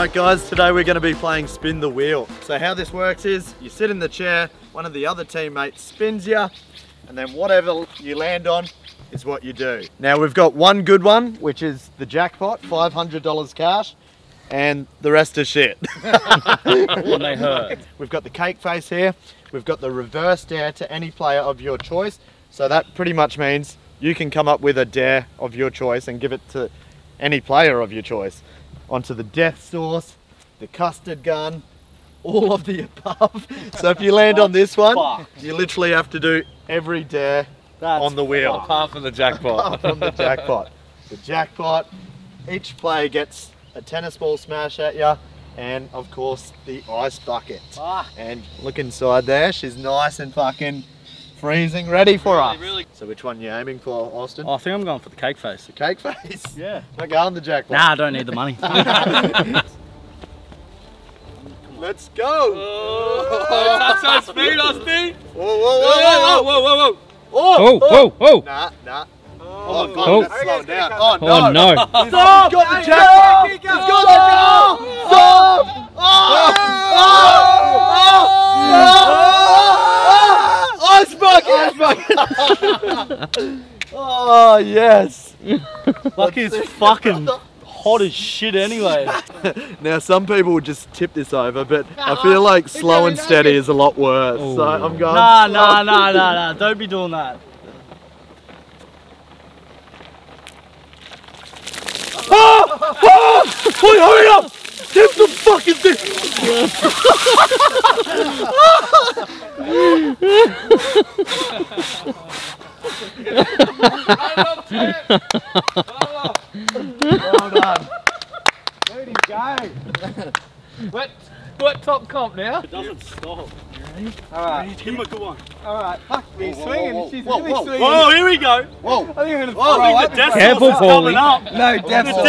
Alright guys, today we're going to be playing spin the wheel. So how this works is, you sit in the chair, one of the other teammates spins you, and then whatever you land on is what you do. Now we've got one good one, which is the jackpot, $500 cash, and the rest is shit. when they hurt. We've got the cake face here, we've got the reverse dare to any player of your choice, so that pretty much means you can come up with a dare of your choice and give it to any player of your choice. Onto the death sauce, the custard gun, all of the above. So if you land on this one, Fuck. you literally have to do every dare That's on the wheel. Apart from the jackpot. Apart from the jackpot. The jackpot, each player gets a tennis ball smash at you, and of course the ice bucket. Ah. And look inside there, she's nice and fucking freezing, ready for us. really- So which one you aiming for, Austin? Oh, I think I'm going for the cake face. The cake face? Yeah. Not going the jackpot. Nah, I don't need the money. Let's go! That's our speed, Austin. Whoa, whoa, whoa, whoa, whoa! whoa, whoa, whoa. Oh, Whoa, whoa, whoa! Nah, nah. Oh, Oh. oh God, let's oh. slow down. Oh, no. Oh no! Stop! He's got the jackpot! He's got the jackpot! Stop! Oh! Oh! Oh! oh. Ice bucket! Ice bucket! Oh, yes. Lucky it's fucking hot as shit anyway. Now, some people would just tip this over, but I feel like slow and steady is a lot worse. So I'm going. Nah, nah, nah, nah, nah. Don't be doing that. Ah! Ah! Boy, hurry up! Tip the fucking thing! well done. Wet, wet top comp now. It doesn't stop. Alright, Give him a good one. alright. Fuck me, Whoa, whoa, swinging. whoa, She's whoa, really whoa. swinging. Oh, here we go. Whoa! I think I'm gonna Whoa, throw I up. think the death Careful, sauce is Paulie. coming up. No, The definitely.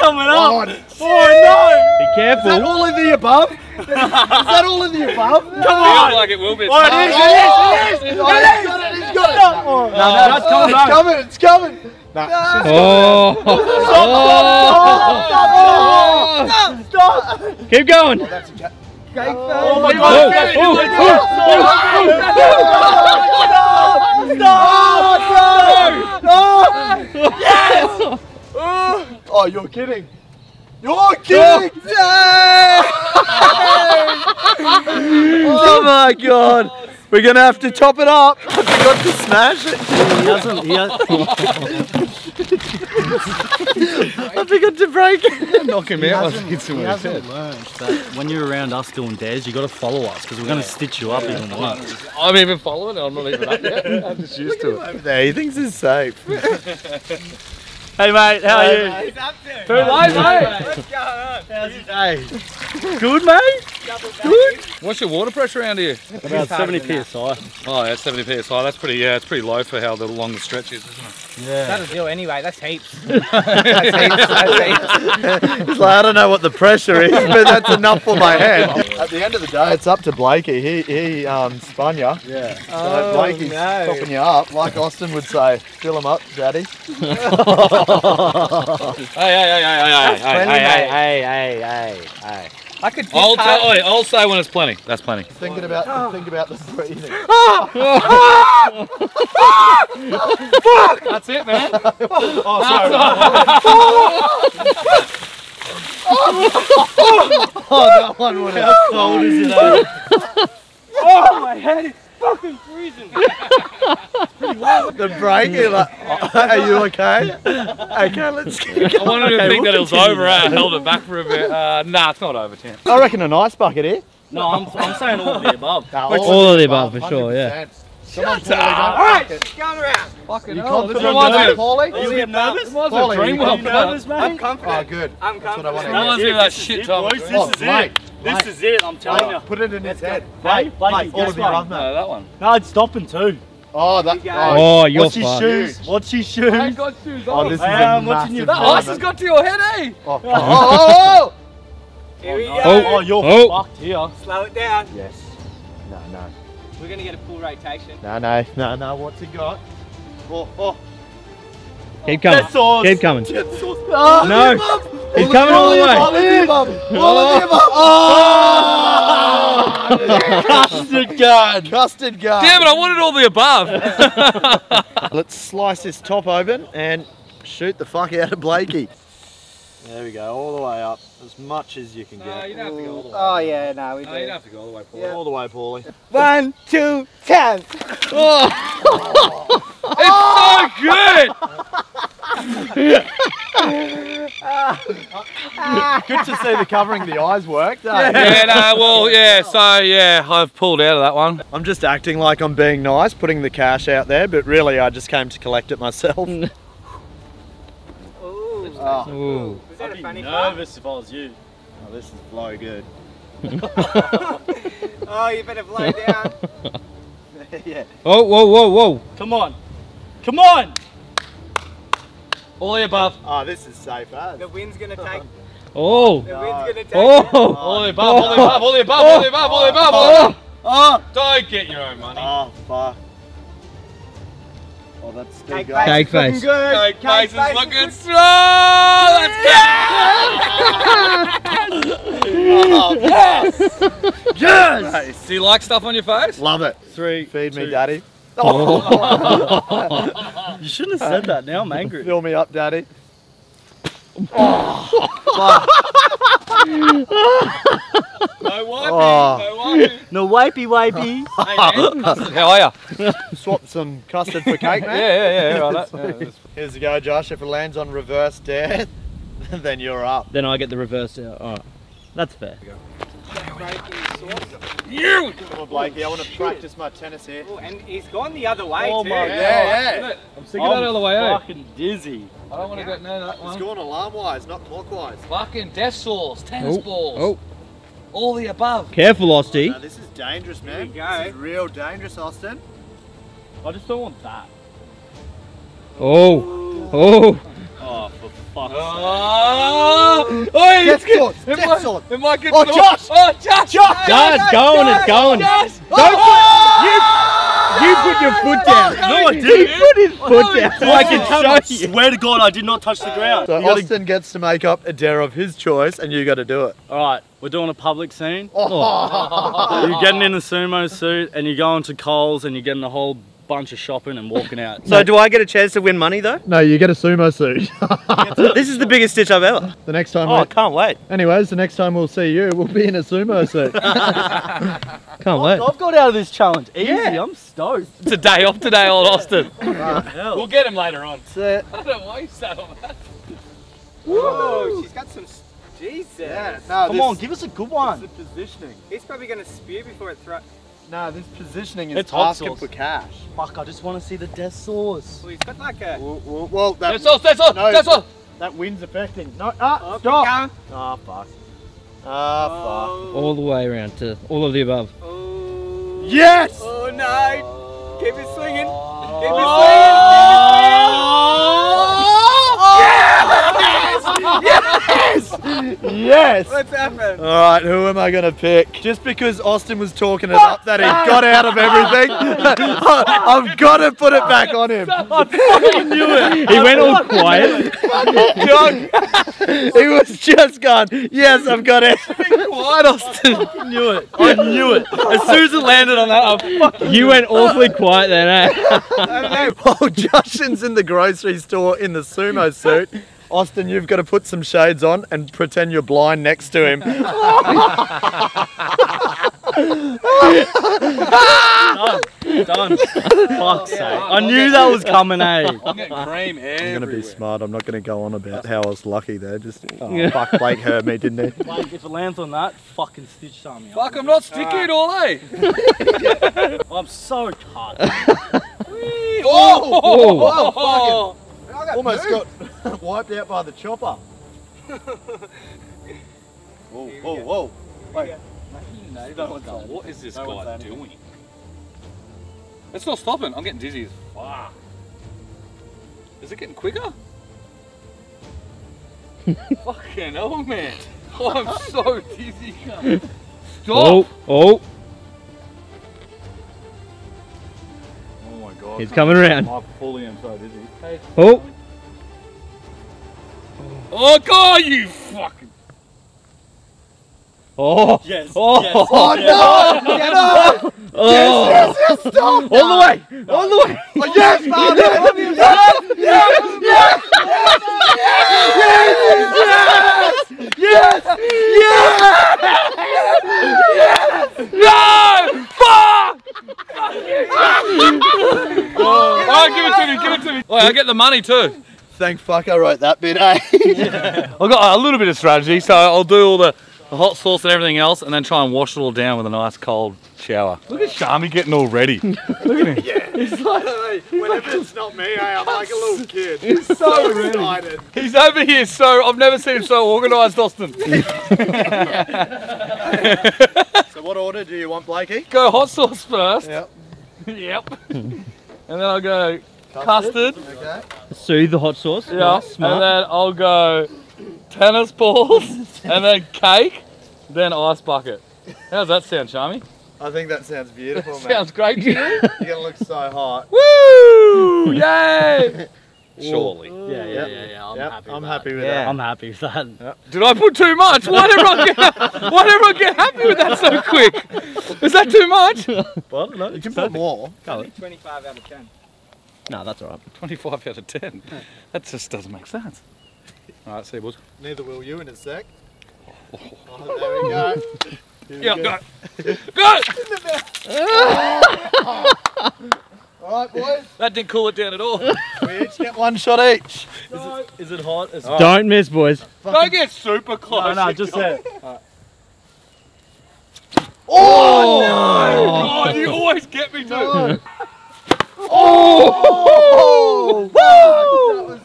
Death oh, sauce is coming Oh, up. is Oh Be that careful! all of the above? Is that all of the above? no! Come Oh, Feels on. like it will be. Oh, it is, it is, it is. Oh, he's got it, he's got it! Oh, No, no, it's coming it's coming, it's coming! Nah, she's Oh! Stop! Stop! Stop! Keep going! Oh, that's a ja- Oh my Whoa, god. whoa, oh, Stop. Stop! No! Yes! Oh, Oh, you're kidding. You're kidding! oh my god. We're gonna have to top it up. I forgot to smash it. He doesn't. He has, I forgot to break it. Knock him out. Let's get some he hasn't learned that when you're around us doing dares, you got to follow us because we're going to stitch you up even once. I'm even following it. I'm not even up yet. I'm just used to it. Over there, he thinks it's safe. Hey mate, how are you? Who's up to? Up to? Let's go. How's your day? Good mate? What's your water pressure around here? About 70 psi. Oh, yeah, 70 psi. That's pretty. Yeah, it's pretty low for how the long the stretch is, isn't it? Yeah. That'll do anyway, that's heaps. He's like, I don't know what the pressure is, but that's enough for my head. At the end of the day, it's up to Blakey. He, he um, spun you. Yeah. So Blakey's topping you up, like Austin would say. Fill him up, daddy. Hey, hey, hey, hey, hey, hey, hey, hey, hey. hey, hey, hey. I could dip I'll, tell, oi, I'll say when it's plenty. That's plenty. Thinking about, think about the breathing. Ah! Ah! Ah! That's it, man. Oh, sorry. Oh, that one would have. How cold is it? Oh, my head is fucking freezing. The break, you're like, oh, are you okay? Okay, let's keep I going. wanted to Okay, think we'll that it was over. I held it back for a bit. Uh, nah, it's not over, Tim. I reckon an ice bucket here. No, I'm, I'm saying all of the above. Nah, All of the above, for sure, yeah. 100%. Come on, Paulie, Alright, fuck it. going around. Fucking You hell, this confident reminds in me of, Paulie? Are you a bit nervous? reminds me Paulie, of you Dreamworld. You nervous, mate? I'm confident. Oh, good. I'm That's what I confident. want to Reminds me of that shit, Tom. Boys, this Oh, is it. This is it, I'm telling you. Put it in his head. Blake, Blake, Mate, all guess what? No, that one. No, it's stopping too. Oh, that. go. Oh, you're What's his fucked. shoes? What's his shoes? I ain't got shoes Oh, this is I a am watching you. That ice has got to your head, eh? Oh, oh, oh, oh, Here we go. Oh. Oh, you're Oh. fucked here. Slow it down. oh. Yes. No, no. We're gonna get a full rotation. No, no, no, no. What's he got? Oh, oh. oh Keep coming. Death sauce. Keep coming. Oh, No. give up. He's coming all the way. All of the above. All of the above. Oh! oh. Custard guard. Custard guard. Damn it! I wanted all the above. Let's slice this top open and shoot the fuck out of Blakey. There we go, all the way up, as much as you can get. you don't have to go all the way. Oh yeah, no, we No, you do. don't have to go all the way, Paul. All the way, Paulie. One, two, ten. It's so Good good to see the covering the eyes worked. eh? yeah, no, well, yeah, so yeah, I've pulled out of that one. I'm just acting like I'm being nice, putting the cash out there, but really I just came to collect it myself. Ooh. oh, Ooh. Was that a funny Nervous if I was you. oh, this is blow good. Oh, you better blow down. yeah. Oh, whoa, whoa, whoa. Come on. Come on. All the above. Oh, this is safe as. The wind's gonna take. Oh. The wind's gonna oh. take. Oh. oh. All the oh. above, all the above, all the above, all the above, all the above. All the above! Oh, Don't get your own money. oh, fuck. Oh, that's still Cake. Cake face, looking face. good. Cake face is face looking strong. Let's go. Oh, yes! Do you like stuff on your face? Love it. Three. Feed me, two. daddy. Oh. You shouldn't have said that. Now I'm angry. Fill me up, daddy. No wiping, Oh. no wiping. No wipey wipey. How are you? Swap some custard for cake, Yeah, man. yeah, yeah, right. Yeah, Here's the go, Josh. If it lands on reverse dare, then you're up. Then I get the reverse out. Alright. That's fair. You! Come on, Blakey. I want to practice my tennis here. Oh, and he's gone the other way Oh too. my Yeah, yeah. I'm sick of that all the way, I'm eh? fucking dizzy. I don't want to go, no, that It's one. going alarm-wise, not clockwise. Fucking death sauce, tennis Oh, balls, oh. all the above. Careful, Osty. Now, this is dangerous, man. you go. This is real dangerous, Austin. I just don't want that. Oh. Oh. Oh, fuck's Oh! Oh, Death it's sword, It death might, sword. it might get Oh, Josh! Oh, Josh! Josh! No, it's going, it's going. Don't put, you, you put your foot down. No, I He didn't. put his foot down. sake. I can show tell. you. Swear to God, I did not touch the ground. So You Austin gets to make up a dare of his choice, and you got to do it. All right, we're doing a public scene. Oh. You're getting in a sumo suit and you're going to Coles and you're getting a whole bunch of shopping and walking out. So do I get a chance to win money though? No, you get a sumo suit. This is the biggest stitch I've ever. the next time, Oh, I can't wait. anyways, the next time we'll see you, we'll be in a sumo suit. Can't wait. I've got out of this challenge easy. I'm stoked. It's a day off today, old Austin. Hell. we'll get him later on. That's it. I don't know why you sat on that. Whoa, she's got some. Jesus. Yeah, no, Come this, on, give us a good one. the positioning. He's probably gonna spew before it throws. No, this positioning is It's hot asking sauce. for cash. Fuck, I just want to see the death sauce. Well, he's got like a. Well, well, well, that, That's all, that's all, No. that's all. that wind's affecting. No, ah, Oh, stop. going. Ah, fuck. Ah, fuck. All the way around to all of the above. Oh. Yes! Oh no! Keep it swinging. Keep it Yes! Yes! What's happened? Alright, who am I gonna pick? Just because Austin was talking it up that he got out of everything, I've gotta put it back on him. I fucking knew it. He went all quiet. He was just gone, yes, I've got it. Quiet, Austin. I knew it. I knew it. As soon as it landed on that, I fucking You went awfully quiet then, eh? While Justin's in the grocery store in the sumo suit, Austin, you've got to put some shades on and pretend you're blind next to him. done. Done. Fuck's sake. I knew that was coming, eh? I'm getting cream I'm gonna be smart. I'm not gonna go on about how I was lucky there. Just oh, fuck, Blake heard me, didn't he? Like, if it lands on that, fucking stitch something. Fuck, I'm not sticky at all, eh? I'm so cut. Oh! Oh, Almost got wiped out by the chopper. whoa, whoa, whoa! Wait, what is this No one's guy anything. doing? It's not stopping. I'm getting dizzy as fuck. Is it getting quicker? Fucking hell, man. Oh, I'm so dizzy. Oh, Stop! Oh, oh. Oh. He's coming around. I fully am so dizzy. Hey, Oh. Oh God, you fucking. Oh, Yes. Oh. yes, Oh yes. no! Get up! oh. Yes, yes, stop! all the way, all the way. Oh, yes, man! Yes, yes, yes, yes, yes, yes, yes, yes, No! Fuck! Alright, give it to me, give it to me. I get the money too. Thank fuck I wrote that bit, eh? I've got a little bit of strategy, so I'll do all the, the hot sauce and everything else, and then try and wash it all down with a nice cold shower. Look at Shammi getting all ready. Look at him. Whenever it's not me, eh, I'm like a little kid. He's so excited. He's over here, so I've never seen him so organised, Austin. So what order do you want, Blakey? Go hot sauce first. Yep. Yep. and then I'll go custard. Okay. Soothe the hot sauce. Yeah. Nice, and then I'll go tennis balls, and then cake, then ice bucket. How does that sound, Shammi? I think that sounds beautiful, man. Sounds great to you. You're gonna look so hot. Woo! Yay! Surely. Yeah, yeah, yeah, yeah. I'm Yep, happy. I'm with happy that. with Yeah. that. I'm happy with that. Did I put too much? Why did everyone get, why did everyone get happy with that so quick? Is that too much? Well, no, you can put more. 25 out of 10. No, that's all right. 25 out of 10. That just doesn't make sense. All right, see you, boys. Neither will you in a sec. Oh, there we go. Here we Yeah, go. go. Go! All right, boys. That didn't cool it down at all. We each get one shot each. Is it hot? Is Don't miss, boys. Don't get super close. no, no, just say. Oh! Oh, you always get me too. No. Oh! Woo!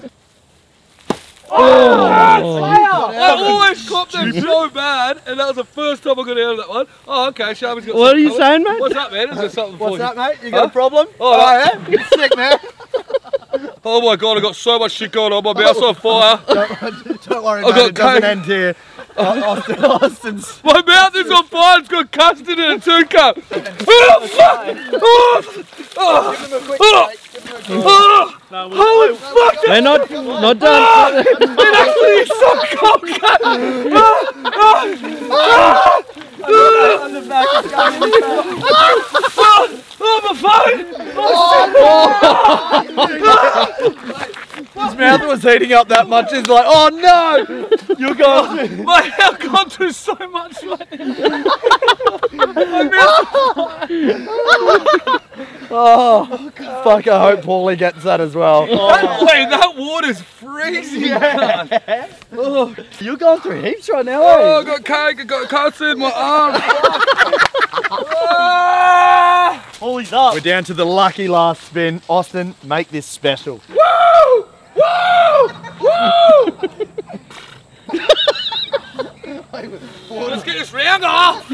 I always caught them so bad, and that was the first time I got out of that one. Oh, okay, Sharpie's got What are you coming. saying, mate? What's up, man? Is there something for What's you? that, mate? You got Huh? a problem? Oh, Oh, yeah? Sick, man. Oh my god, I got so much shit going on. My mouth's on fire. Don't, don't worry, I mate. got It doesn't end here. Uh, Austin, Austin's. My mouth is on fire. It's got custard in a two cup. Oh, fuck! Oh, oh, Give him a quick Oh. break. Give him a quick oh. No, we, Holy fuck! They're not, not done. It actually is so cold, guys. Oh, my phone! His mouth was heating up that much. He's like, oh no! You're going. My hair gone through so much, mate. Oh, fuck. I hope Paulie gets that as well. That, wait, that water's freezing. Oh, You're going through heaps right now, oh, I got cake, I got custard in my arm. Ah! Paulie's up. We're down to the lucky last spin. Austin, make this special. Woo! Woo! Woo! Let's get this round off.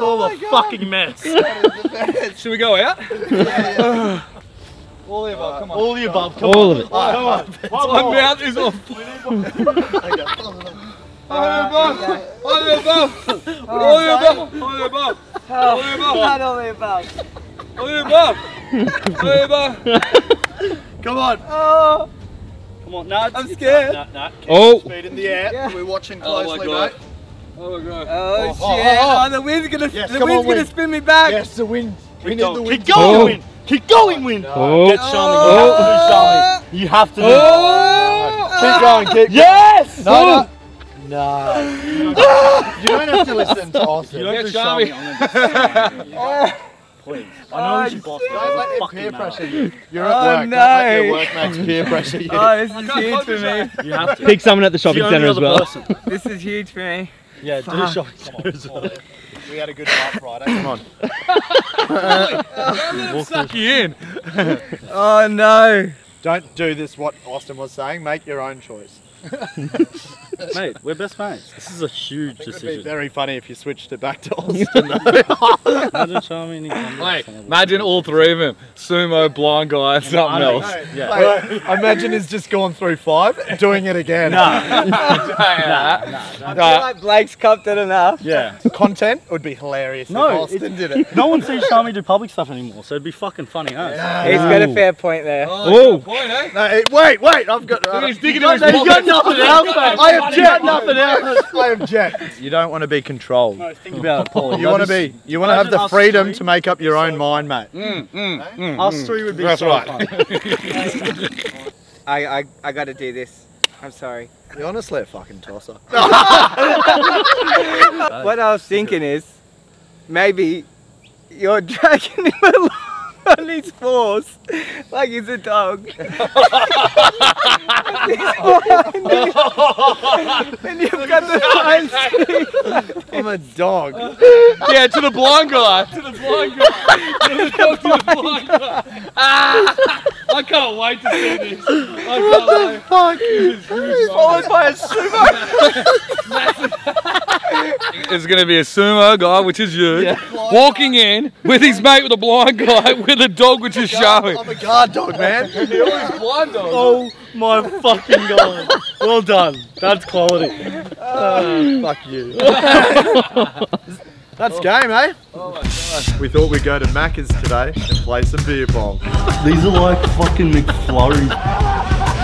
All a fucking mess. Should we go out? All the above, come on. All the above. Come All of it. Come on. One My more. mouth is on fire. All the above. All the above. All the above. All the above. All the above. Not all the above. All the above. All the above. Come on. Oh, Come on. No, I'm scared. No, no. Oh, Speed in the air. Yeah. We're watching Oh my closely, God. mate. Oh my god. Oh, Oh, shit. Oh, oh, Oh, the wind's gonna, Yes, the come wind's on, gonna wind. spin me back. Yes, the wind. We Keep need going. the wind. Oh. Keep going, Oh. wind. Keep going, wind. oh, Get Charlie. You have to do it. You have to do it. Keep going, keep Yes! No, no. No. you don't have to listen to Austin. You don't Yeah, do Charlie. Charlie. I'm gonna Please. I know he's your boss. but Don't let him peer pressure you. You're oh, at Oh, work. Don't let your no. workmates peer pressure you. Oh, this is huge for me. You have to. pick someone at the shopping The centre as well. person. This is huge for me. Yeah, do the shopping centre as well. We had a good night Friday. Come on. Don't let him suck you in. Oh no. Don't do this. What Austin was saying. Make your own choice. Mate, we're best mates. This is a huge It'd be decision. very funny if you switched it back to Austin. Imagine Shammi and Wait, imagine all three of them. Sumo, blind guy, and something else. Yeah. Like, imagine he's just gone through five, doing it again. Nah, I feel like Blake's copped it enough. yeah. Content would be hilarious No, if Austin did it. No one sees Shammi do public stuff anymore, so it'd be fucking funny, huh? He's got a fair point there. Oh, good point, eh? No, wait, wait, I've got. Uh, he's digging in his pocket. Nothing else, mate. I object. Nothing else. I object. You don't want to be controlled. No, think about it, Paul. You want to be. You want to have the freedom to make up your own mind, mate. Mm, mm, mm, Us three would be That's so right. I, I, I gotta do this. I'm sorry. You're honestly a fucking tosser. What I was thinking is, maybe you're dragging him along on his paws like he's a dog. And you've got the fine teeth. I'm a dog. Yeah, to the blind guy. To the blind guy. To the, to the blind guy. Ah, I can't wait to see this. I can't wait. Fuck. Followed by a sumo. It's going to be a sumo guy, which is you, walking in with his mate with a blind guy with a dog, which is Charlie. I'm a guard dog, man. blind dog. Oh my fucking god. Well done. That's quality. Fuck you. That's game, eh? We thought we'd go to Macca's today and play some beer pong. These are like fucking McFlurry